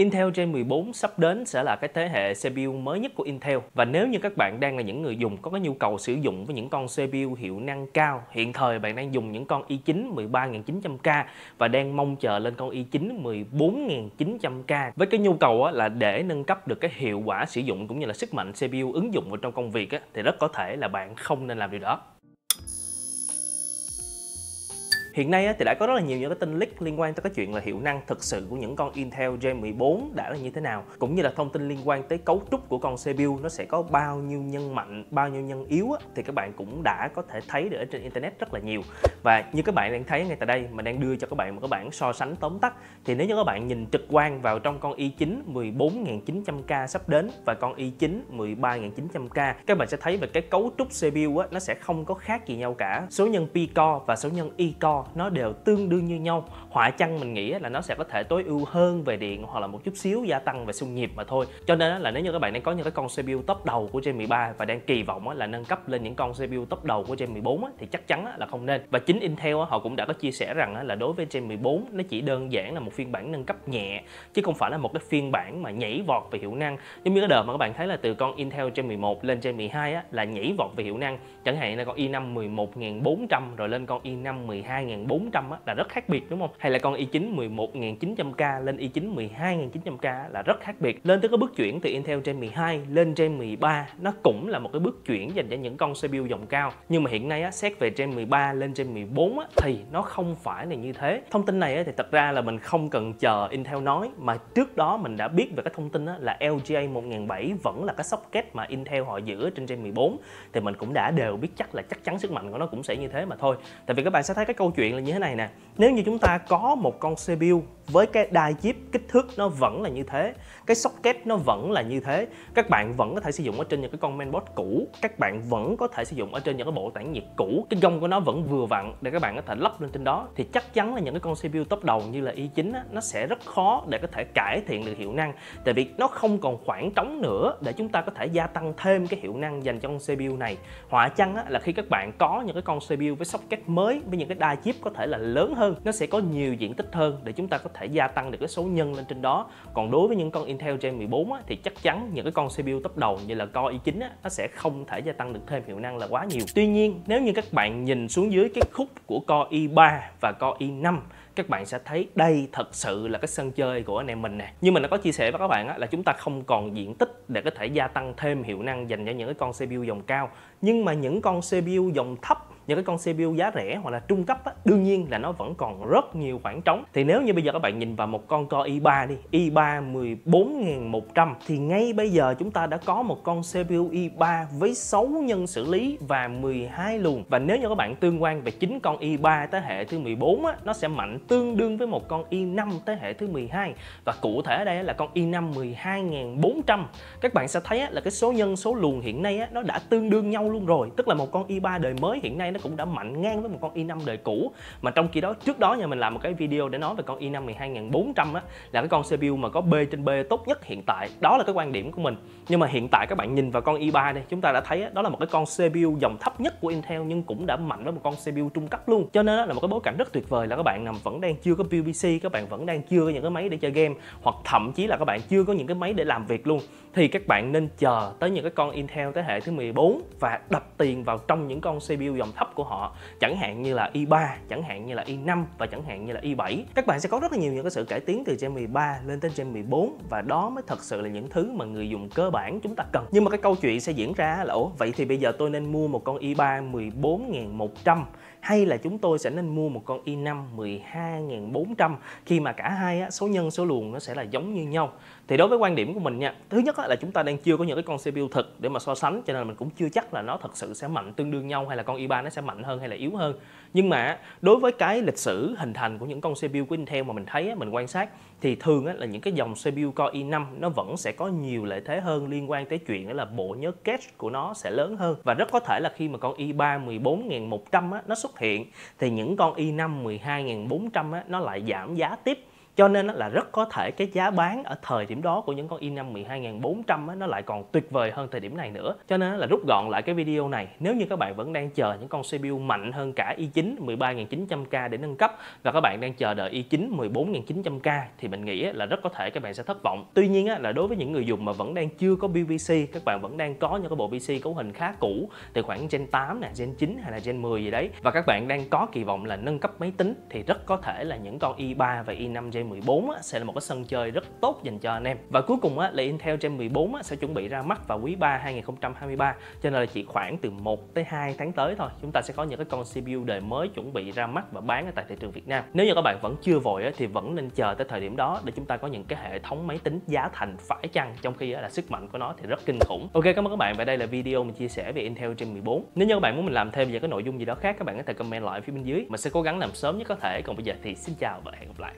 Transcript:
Intel Gen 14 sắp đến sẽ là cái thế hệ CPU mới nhất của Intel và nếu như các bạn đang là những người dùng có cái nhu cầu sử dụng với những con CPU hiệu năng cao, hiện thời bạn đang dùng những con i9 13900K và đang mong chờ lên con i9 14900K với cái nhu cầu là để nâng cấp được cái hiệu quả sử dụng cũng như là sức mạnh CPU ứng dụng vào trong công việc thì rất có thể là bạn không nên làm điều đó. Hiện nay thì đã có rất là nhiều những cái tin leak liên quan tới cái chuyện là hiệu năng thực sự của những con Intel Gen 14 đã là như thế nào cũng như là thông tin liên quan tới cấu trúc của con CPU nó sẽ có bao nhiêu nhân mạnh, bao nhiêu nhân yếu thì các bạn cũng đã có thể thấy được ở trên internet rất là nhiều. Và như các bạn đang thấy ngay tại đây mà đang đưa cho các bạn một cái bảng so sánh tóm tắt thì nếu như các bạn nhìn trực quan vào trong con i9 14900K sắp đến và con i9 13900K các bạn sẽ thấy về cái cấu trúc CPU á, nó sẽ không có khác gì nhau cả. Số nhân P-core và số nhân E-core nó đều tương đương như nhau. Họa chăng mình nghĩ là nó sẽ có thể tối ưu hơn về điện hoặc là một chút xíu gia tăng về xung nhịp mà thôi. Cho nên là nếu như các bạn đang có những cái con CPU top đầu của Gen 13 và đang kỳ vọng là nâng cấp lên những con CPU top đầu của Gen 14 thì chắc chắn là không nên. Và chính Intel họ cũng đã có chia sẻ rằng là đối với Gen 14 nó chỉ đơn giản là một phiên bản nâng cấp nhẹ, chứ không phải là một cái phiên bản mà nhảy vọt về hiệu năng. Giống như cái đợt mà các bạn thấy là từ con Intel Gen 11 lên Gen 12 là nhảy vọt về hiệu năng. Chẳng hạn là con i5 11400 rồi lên con i5 12 2400 á, là rất khác biệt đúng không? Hay là con i9 11900K lên i9 12900K là rất khác biệt. Lên tới cái bước chuyển từ Intel Gen 12 lên Gen 13 nó cũng là một cái bước chuyển dành cho những con CPU dòng cao. Nhưng mà hiện nay á, xét về Gen 13 lên Gen 14 á, thì nó không phải là như thế. Thông tin này á, thì thật ra là mình không cần chờ Intel nói mà trước đó mình đã biết về cái thông tin á, là LGA 1007 vẫn là cái socket mà Intel họ giữ trên Gen 14 thì mình cũng đã đều biết chắc là chắc chắn sức mạnh của nó cũng sẽ như thế mà thôi. Tại vì các bạn sẽ thấy cái câu chuyện chuyện là như thế này nè. Nếu như chúng ta có một con CPU với cái đai chip kích thước nó vẫn là như thế cái socket nó vẫn là như thế các bạn vẫn có thể sử dụng ở trên những cái con mainboard cũ các bạn vẫn có thể sử dụng ở trên những cái bộ tản nhiệt cũ cái gông của nó vẫn vừa vặn để các bạn có thể lắp lên trên đó thì chắc chắn là những cái con CPU top đầu như là i9 á, nó sẽ rất khó để có thể cải thiện được hiệu năng. Tại vì nó không còn khoảng trống nữa để chúng ta có thể gia tăng thêm cái hiệu năng dành cho con CPU này. Họa chăng á, là khi các bạn có những cái con CPU với socket mới với những cái đai chip có thể là lớn hơn nó sẽ có nhiều diện tích hơn để chúng ta có thể gia tăng được cái số nhân lên trên đó. Còn đối với những con Intel Gen 14 á, thì chắc chắn những cái con CPU top đầu như là Core i9 á, nó sẽ không thể gia tăng được thêm hiệu năng là quá nhiều. Tuy nhiên nếu như các bạn nhìn xuống dưới cái khúc của Core i3 và Core i5 các bạn sẽ thấy đây thật sự là cái sân chơi của anh em mình nè. Như mình đã có chia sẻ với các bạn á, là chúng ta không còn diện tích để có thể gia tăng thêm hiệu năng dành cho những cái con CPU dòng cao. Nhưng mà những con CPU dòng thấp những cái con CPU giá rẻ hoặc là trung cấp á, đương nhiên là nó vẫn còn rất nhiều khoảng trống. Thì nếu như bây giờ các bạn nhìn vào một con Core i3 đi i3 14100 thì ngay bây giờ chúng ta đã có một con CPU i3 với 6 nhân xử lý và 12 luồng. Và nếu như các bạn tương quan về chính con i3 thế hệ thứ 14 á, nó sẽ mạnh tương đương với một con i5 thế hệ thứ 12 và cụ thể ở đây là con i5 12400 các bạn sẽ thấy á là cái số nhân số luồng hiện nay á nó đã tương đương nhau luôn rồi. Tức là một con i3 đời mới hiện nay nó cũng đã mạnh ngang với một con i5 đời cũ. Mà trong khi đó, trước đó nhà mình làm một cái video để nói về con i5 12400 á, là cái con CPU mà có B trên B tốt nhất hiện tại. Đó là cái quan điểm của mình. Nhưng mà hiện tại các bạn nhìn vào con i3 đây, chúng ta đã thấy đó là một cái con CPU dòng thấp nhất của Intel nhưng cũng đã mạnh với một con CPU trung cấp luôn. Cho nên là một cái bối cảnh rất tuyệt vời là các bạn nằm vẫn đang chưa có PVC các bạn vẫn đang chưa có những cái máy để chơi game, hoặc thậm chí là các bạn chưa có những cái máy để làm việc luôn. Thì các bạn nên chờ tới những cái con Intel thế hệ thứ 14 và đập tiền vào trong những con CPU dòng thấp của họ chẳng hạn như là i3 chẳng hạn như là i5 và chẳng hạn như là i7 các bạn sẽ có rất là nhiều những cái sự cải tiến từ Gen 13 lên tới Gen 14 và đó mới thật sự là những thứ mà người dùng cơ bản chúng ta cần. Nhưng mà cái câu chuyện sẽ diễn ra là ủa vậy thì bây giờ tôi nên mua một con i3 14100 hay là chúng tôi sẽ nên mua một con i5 12400 khi mà cả hai á, số nhân số luồng nó sẽ là giống như nhau. Thì đối với quan điểm của mình nha thứ nhất là chúng ta đang chưa có những cái con CPU thực để mà so sánh cho nên mình cũng chưa chắc là nó thật sự sẽ mạnh tương đương nhau hay là con i3 nó sẽ mạnh hơn hay là yếu hơn. Nhưng mà đối với cái lịch sử hình thành của những con CPU của Intel mà mình thấy mình quan sát, thì thường là những cái dòng CPU Core i5 nó vẫn sẽ có nhiều lợi thế hơn liên quan tới chuyện là bộ nhớ cache của nó sẽ lớn hơn. Và rất có thể là khi mà con i3 14100 nó xuất hiện, thì những con i5 12400 nó lại giảm giá tiếp cho nên là rất có thể cái giá bán ở thời điểm đó của những con i5 12400 nó lại còn tuyệt vời hơn thời điểm này nữa. Cho nên là rút gọn lại cái video này, nếu như các bạn vẫn đang chờ những con CPU mạnh hơn cả i9 13900K để nâng cấp và các bạn đang chờ đợi i9 14900K thì mình nghĩ là rất có thể các bạn sẽ thất vọng. Tuy nhiên là đối với những người dùng mà vẫn đang chưa có build PC các bạn vẫn đang có những cái bộ PC cấu hình khá cũ từ khoảng Gen 8 nè, Gen 9 hay là Gen 10 gì đấy, và các bạn đang có kỳ vọng là nâng cấp máy tính, thì rất có thể là những con i3 và i5 Gen 14 sẽ là một cái sân chơi rất tốt dành cho anh em. Và cuối cùng là Intel Gen 14 sẽ chuẩn bị ra mắt vào quý 3 2023 cho nên là chỉ khoảng từ 1 tới 2 tháng tới thôi. Chúng ta sẽ có những cái con CPU đời mới chuẩn bị ra mắt và bán ở tại thị trường Việt Nam. Nếu như các bạn vẫn chưa vội thì vẫn nên chờ tới thời điểm đó để chúng ta có những cái hệ thống máy tính giá thành phải chăng. Trong khi là sức mạnh của nó thì rất kinh khủng. Ok, cảm ơn các bạn và đây là video mình chia sẻ về Intel Gen 14 nếu như các bạn muốn mình làm thêm về cái nội dung gì đó khác, các bạn có thể comment lại phía bên dưới. Mình sẽ cố gắng làm sớm nhất có thể. Còn bây giờ thì xin chào và hẹn gặp lại.